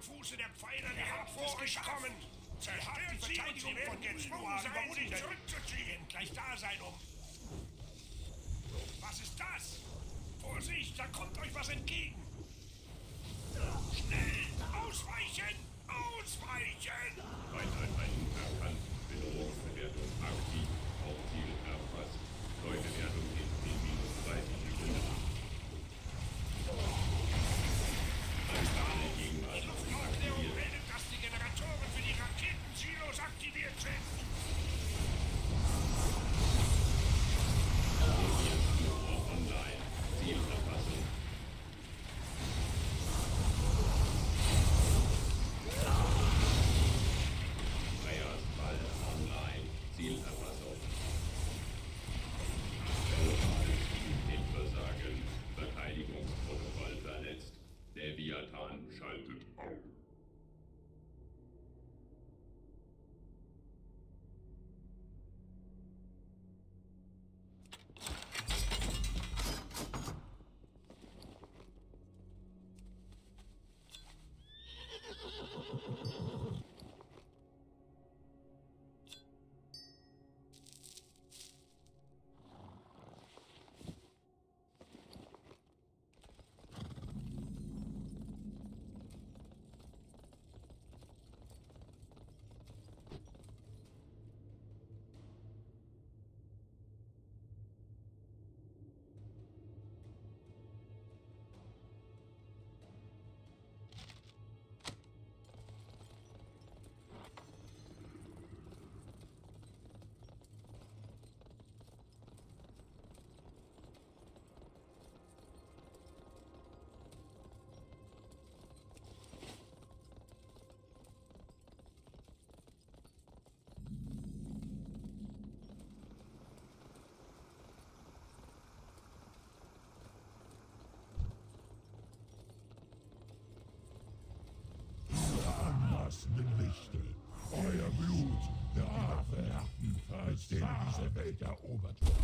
am Fuße der Pfeiler direkt vor euch kommen. Zerstört sie und sie werden gezwungen sein, sich zurückzuziehen. Gleich da sein, um... Was ist das? Vorsicht, da kommt euch was entgegen. Schnell! Ausweichen! Ausweichen! Falls denn diese Welt erobert wird.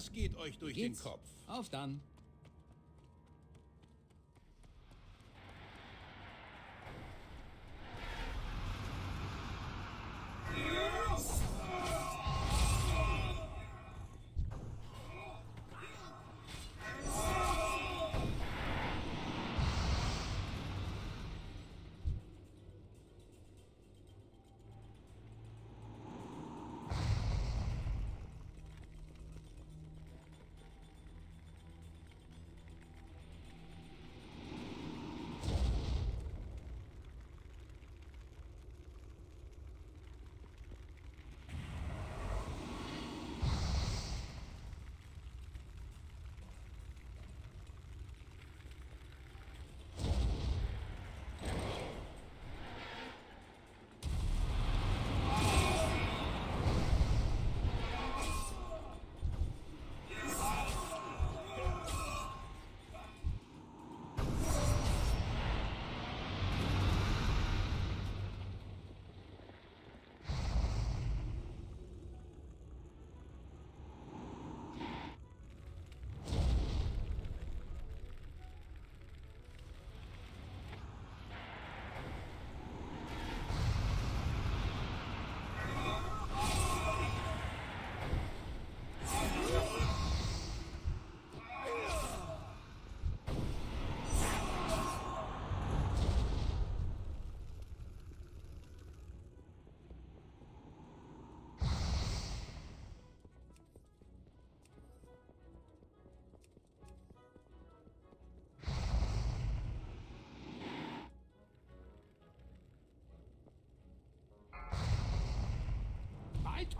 Was geht euch durch Geht's? den Kopf? Auf dann.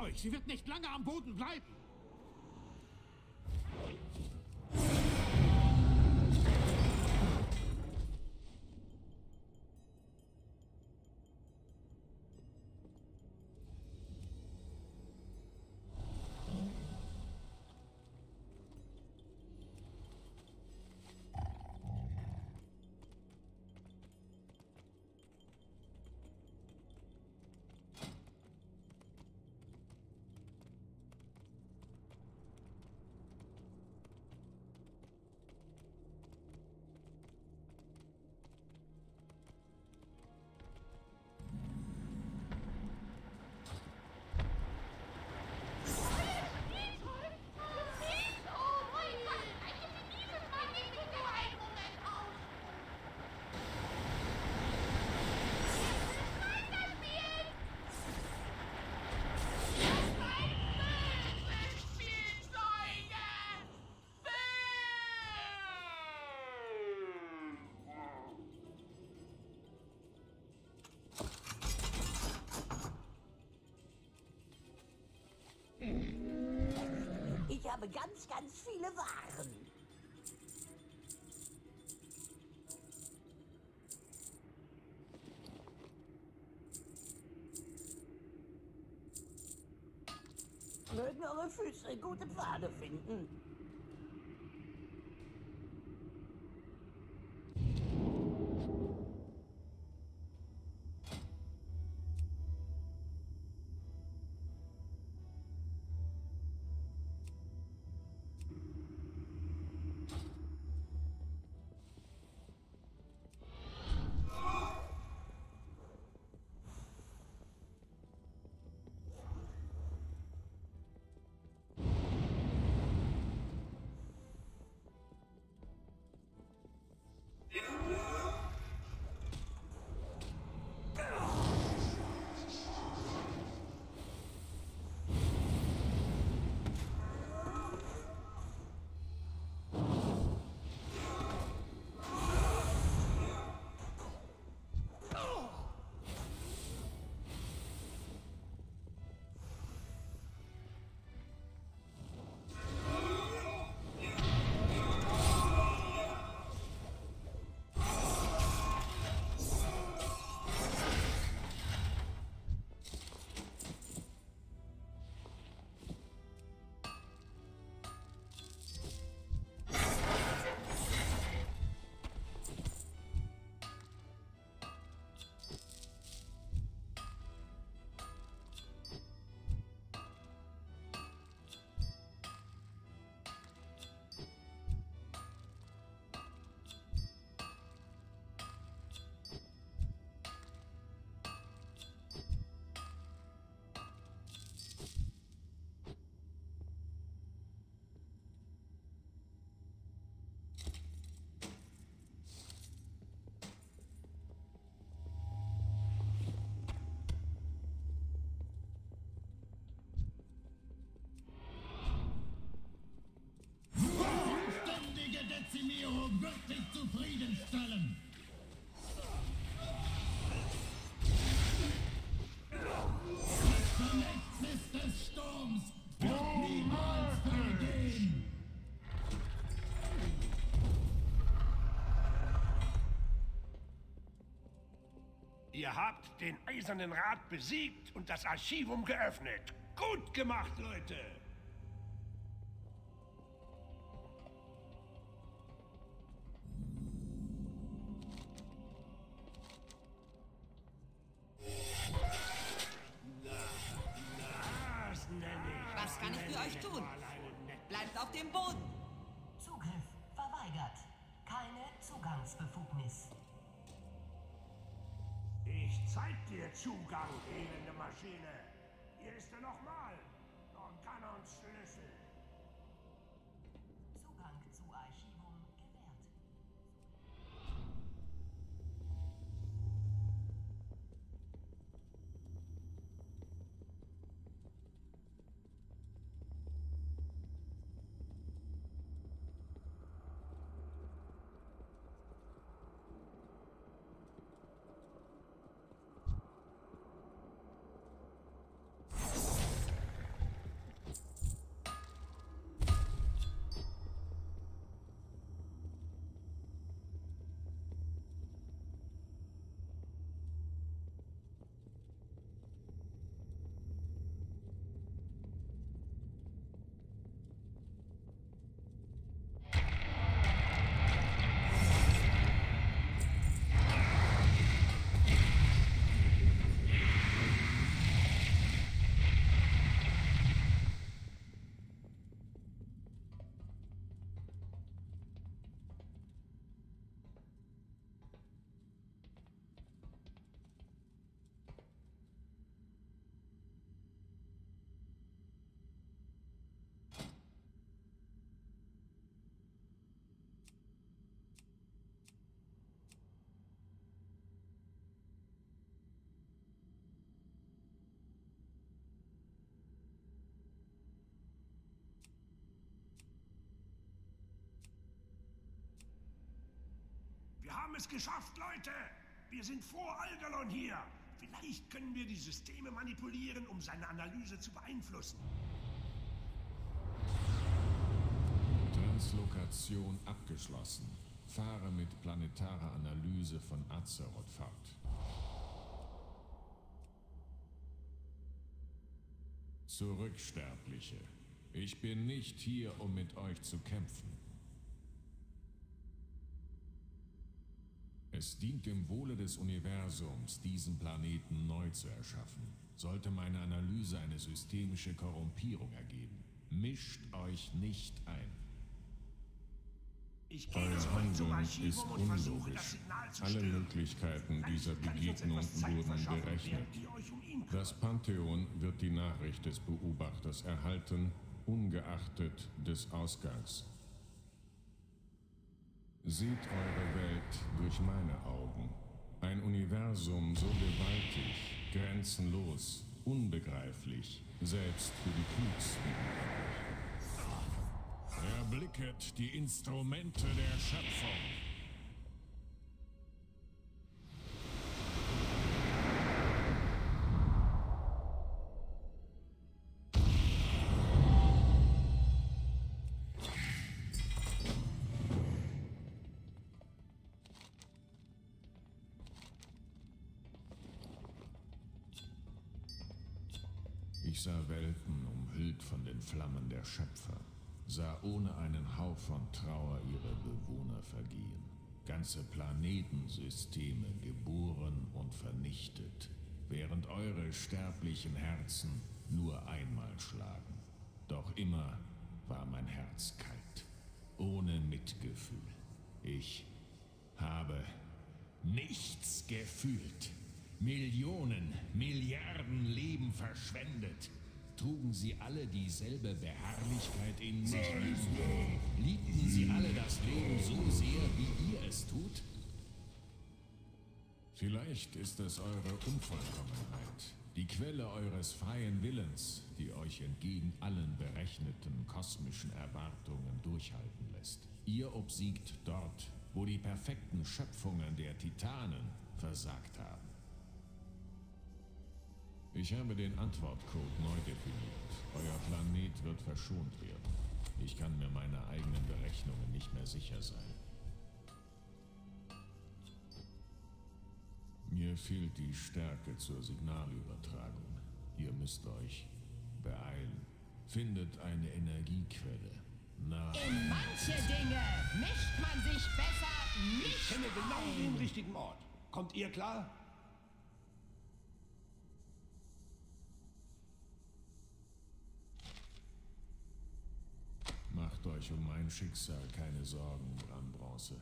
Euch! Sie wird nicht lange am Boden bleiben! Habe ganz, ganz viele Waren. Mögen eure Füße gute Pfade finden. Den Eisernen Rat besiegt und das Archivum geöffnet. Gut gemacht, Leute! Ich zeig dir Zugang, elende Maschine. Hier ist er nochmal. Es geschafft, Leute! Wir sind vor Algalon hier! Vielleicht können wir die Systeme manipulieren, um seine Analyse zu beeinflussen. Translokation abgeschlossen. Fahre mit planetarer Analyse von Azeroth fort. Zurück, Sterbliche. Ich bin nicht hier, um mit euch zu kämpfen. Es dient dem Wohle des Universums, diesen Planeten neu zu erschaffen. Sollte meine Analyse eine systemische Korrumpierung ergeben, mischt euch nicht ein. Ich gehe Euer zurück zum Handeln ist Archivum und versuche, das unlogisch. Signal zu Alle. Möglichkeiten dieser Begegnung wurden berechnet. Das Pantheon wird die Nachricht des Beobachters erhalten, ungeachtet des Ausgangs. Seht eure Welt durch meine Augen. Ein Universum so gewaltig, grenzenlos, unbegreiflich, selbst für die Klügsten. Erblicket die Instrumente der Schöpfung. Immer war mein Herz kalt, ohne Mitgefühl. Ich habe nichts gefühlt. Millionen, Milliarden Leben verschwendet. Trugen sie alle dieselbe Beharrlichkeit in sich? Liebten sie alle das Leben so sehr, wie ihr es tut? Vielleicht ist es eure Unvollkommenheit, die Quelle eures freien Willens, die euch entgegen allen berechneten kosmischen Erwartungen durchhalten lässt. Ihr obsiegt dort, wo die perfekten Schöpfungen der Titanen versagt haben. Ich habe den Antwortcode neu definiert. Euer Planet wird verschont werden. Ich kann mir meiner eigenen Berechnungen nicht mehr sicher sein. Mir fehlt die Stärke zur Signalübertragung. Ihr müsst euch beeilen. Findet eine Energiequelle. Na, In manche Dinge mischt man sich besser Ich nicht kenne genau ein. den richtigen Ort. Kommt ihr klar? Macht euch um mein Schicksal keine Sorgen, Brandbronze.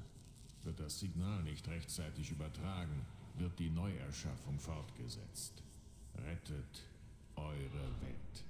Wird das Signal nicht rechtzeitig übertragen, wird die Neuerschaffung fortgesetzt. Rettet eure Welt.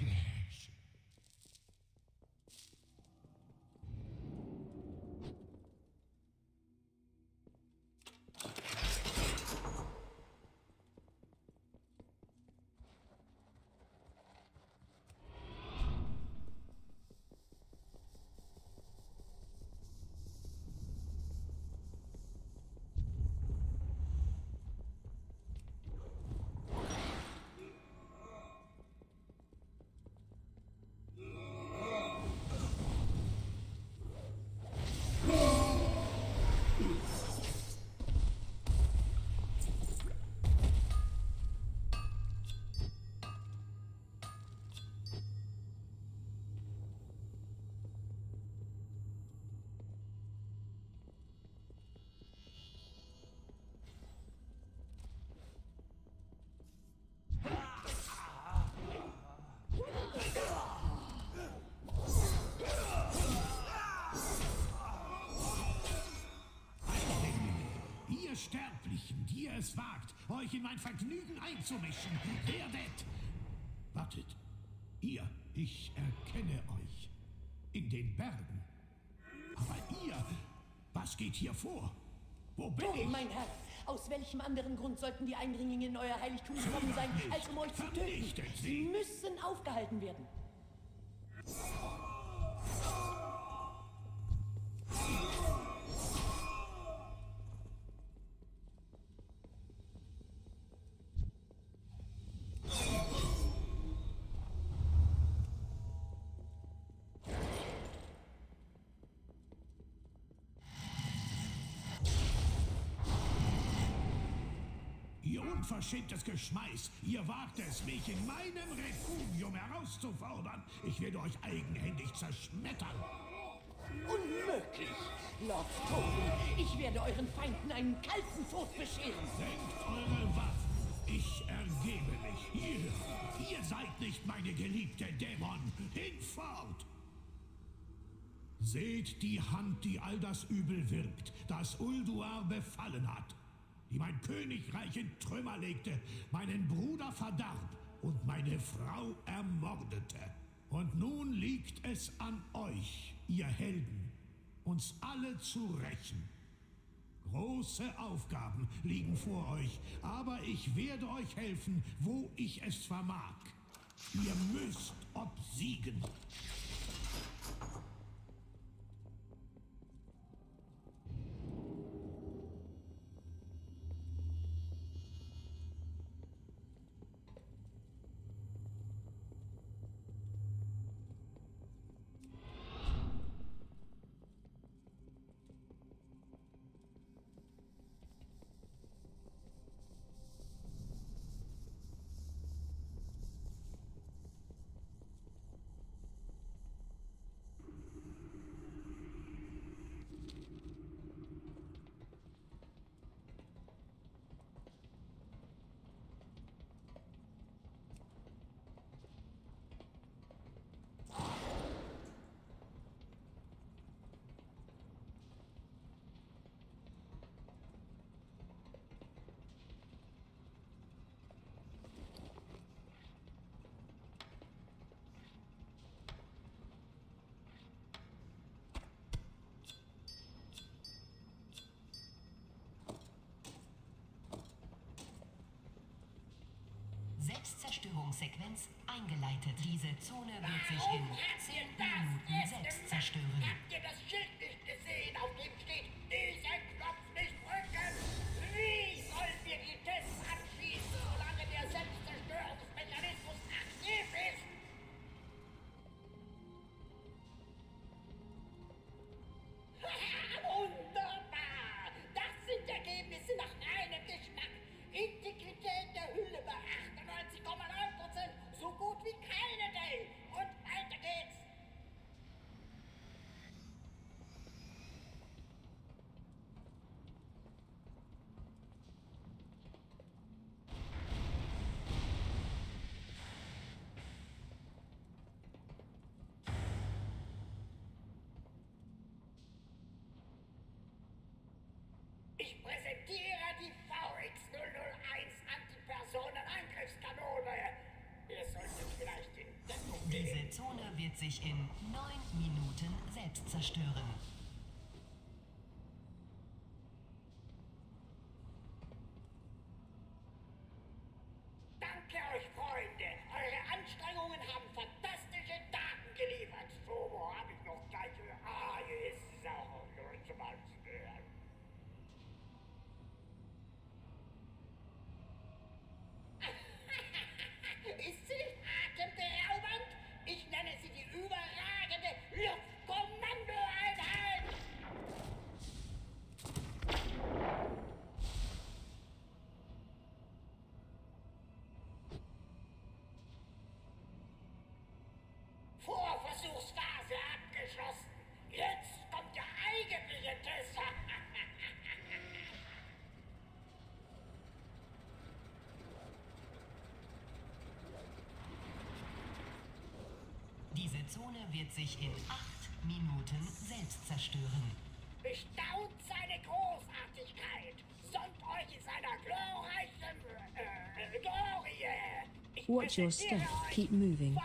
Endlich. Es wagt, euch in mein Vergnügen einzumischen, werdet... Wartet. Ihr, ich erkenne euch. In den Bergen. Aber ihr, was geht hier vor? Wo bin Oh, ich? mein Herr, aus welchem anderen Grund sollten die Eindringlinge in euer Heiligtum gekommen sein, als um euch zu töten? Sie! müssen aufgehalten werden. Unverschämtes Geschmeiß! Ihr wagt es, mich in meinem Refugium herauszufordern! Ich werde euch eigenhändig zerschmettern! Unmöglich! Lord Tobin, ich werde euren Feinden einen kalten Tod bescheren. Senkt eure Waffen! Ich ergebe mich! Ihr! Ihr seid nicht meine geliebte Dämon! Hinfort! Seht die Hand, die all das Übel wirkt, das Ulduar befallen hat, die mein Königreich in Trümmer legte, meinen Bruder verdarb und meine Frau ermordete. Und nun liegt es an euch, ihr Helden, uns alle zu rächen. Große Aufgaben liegen vor euch, aber ich werde euch helfen, wo ich es vermag. Ihr müsst obsiegen. Selbstzerstörungssequenz eingeleitet. Diese Zone wird sich in 10 Minuten selbst zerstören. Aktiviere die VX001 Antipersonen-Angriffskanone. Ihr solltet vielleicht in Deckung gehen. Diese Zone wird sich in neun Minuten selbst zerstören. Wird sich in acht Minuten selbst zerstören. Bestaunt seine Großartigkeit. Sonnt euch in seiner glorreichen äh, Glorie. Ich Watch your step. Keep moving.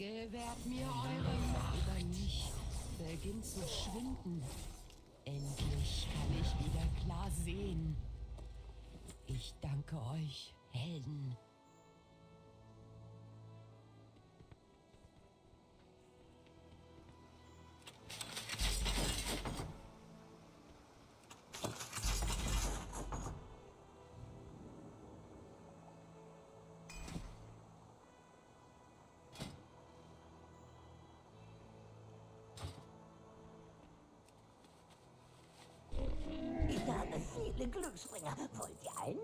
Gewährt mir eure Macht. Über mich beginnt zu schwinden. Endlich kann ich wieder klar sehen. Ich danke euch, Helden. Glücksbringer. Wollt ihr einen?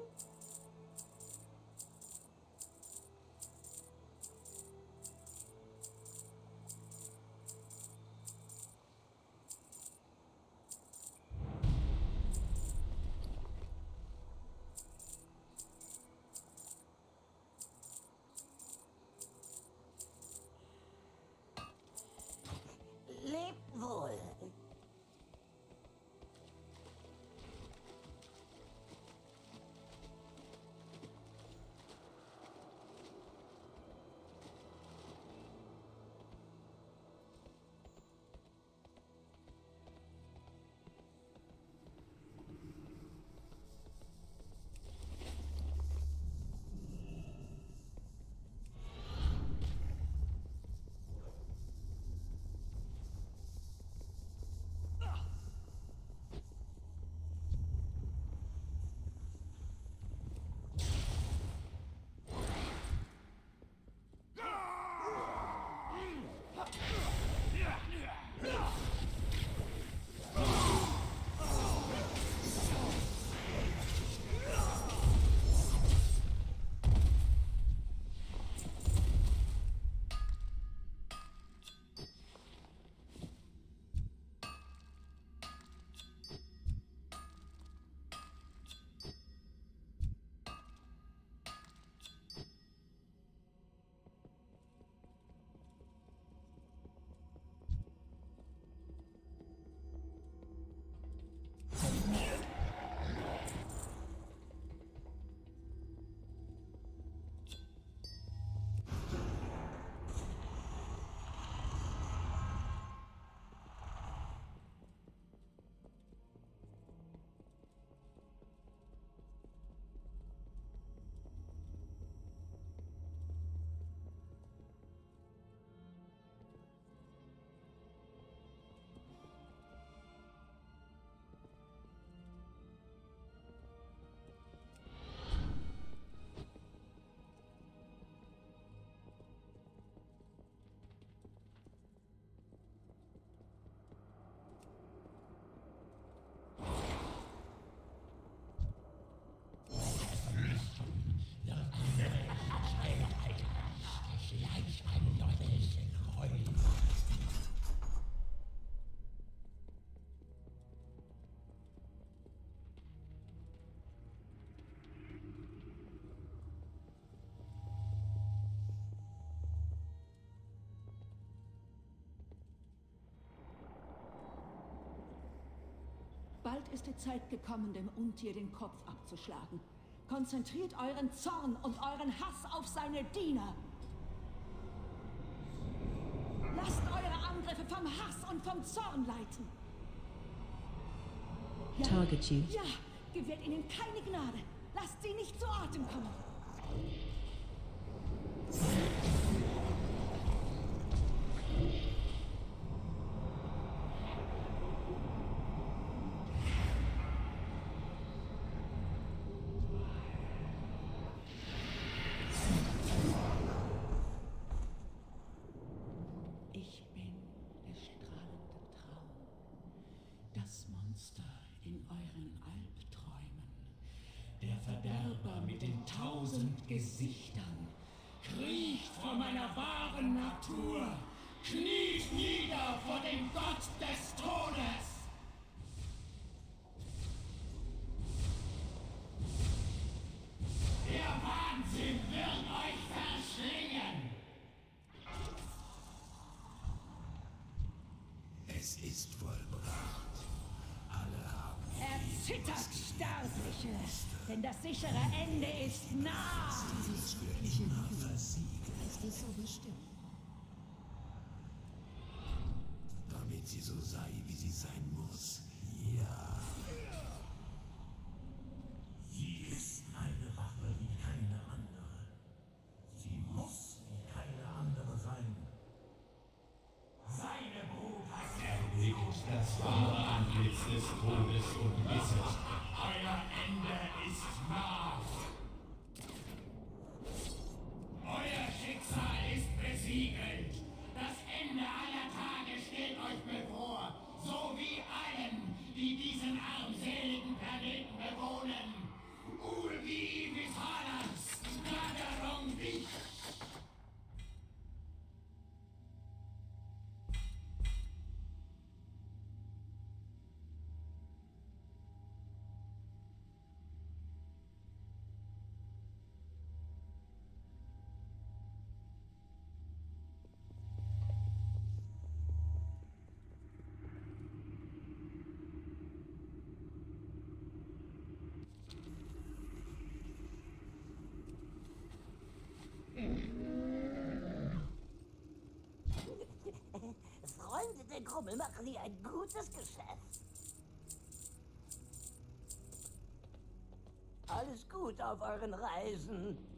Bald ist die Zeit gekommen, dem Untier den Kopf abzuschlagen. Konzentriert euren Zorn und euren Hass auf seine Diener. Lasst eure Angriffe vom Hass und vom Zorn leiten. Ja, Target you. Ja, gewährt ihnen keine Gnade. Lasst sie nicht zu Atem kommen. Ich bin der strahlende Traum, das Monster in euren Albträumen, der Verderber mit den tausend Gesichtern, kriecht vor meiner wahren Natur, kniet nieder vor dem Gott des Todes. Der Wahnsinn wird euch verschlingen. Es ist vollbracht. Alle haben Erzittert, Sterbliche, denn das sichere Ende ist nah. dieses immer versiegt, Ist es so bestimmt? damit sie so sei, wie sie sein muss. Freunde der Grummel machen hier ein gutes Geschäft. Alles gut auf euren Reisen.